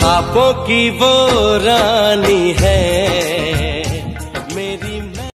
ख्वाबों की वो रानी है। मेरी मैं